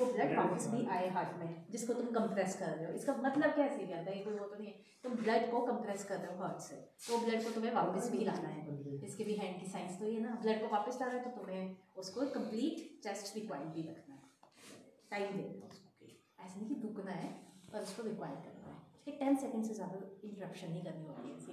वो ब्लड वापस भी आए हार्ट में जिसको तुम कंप्रेस कर रहे हो। इसका मतलब कैसे भी आता है कोई वो तो नहीं है। तुम ब्लड को कंप्रेस कर रहे हो हार्ट से। तो ब्लड को तुम्हें वापस भी लाना है। इसके भी हैंड की साइंस तो ये ना ब्लड को वापस लाना है तो तुम्हें उसको कंप्लीट चेस्ट रिक्वायर्ड भी रखना है। टाइम देना उसको ऐसे नहीं कि रुकना है पर उसको रिक्वायर करना है। ठीक है टेन सेकेंड से ज़्यादा इंटरप्शन नहीं करनी होती है ऐसी